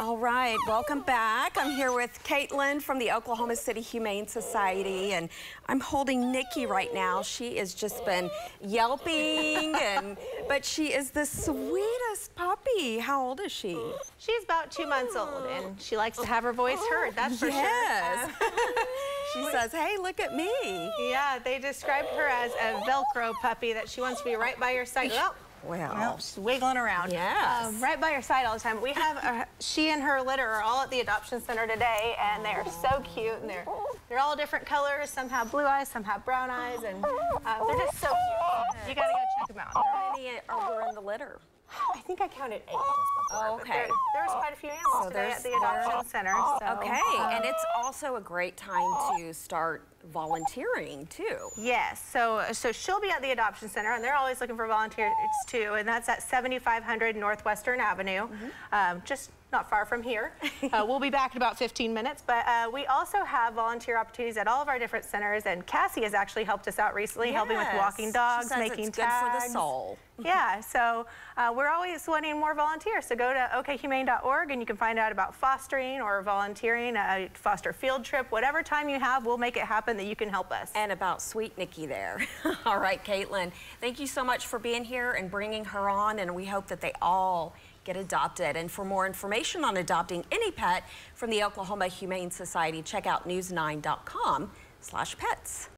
All right, welcome back. I'm here with Caitlin from the Oklahoma City Humane Society, and I'm holding Nikki right now. She has just been yelping, and but she is the sweetest puppy. How old is she? She's about two months old, and she likes to have her voice heard, that's for yes. sure. she says, hey, look at me. Yeah, they described her as a Velcro puppy, that she wants to be right by your side. Well, well, well, she's wiggling around. Yes. Um, right by your side all the time. We have, a, she and her litter are all at the adoption center today, and they are so cute, and they're, they're all different colors. Some have blue eyes, some have brown eyes, and uh, they're just so cute. You gotta go check them out. How many are in the litter? I think I counted eight. Oh, okay. There, there's quite a few animals so today at the adoption center. So, okay, um, and it's also a great time to start volunteering too. Yes, so so she'll be at the adoption center, and they're always looking for volunteers too, and that's at 7500 Northwestern Avenue, mm -hmm. um, just not far from here. uh, we'll be back in about 15 minutes, but uh, we also have volunteer opportunities at all of our different centers, and Cassie has actually helped us out recently, yes. helping with walking dogs, making it's tags. good for the soul. yeah, so uh, we're always wanting more volunteers. So go to okhumane.org and you can find out about fostering or volunteering, a foster field trip, whatever time you have, we'll make it happen that you can help us. And about sweet Nikki there. all right, Caitlin, thank you so much for being here and bringing her on, and we hope that they all get adopted. And for more information on adopting any pet from the Oklahoma Humane Society, check out news9.com slash pets.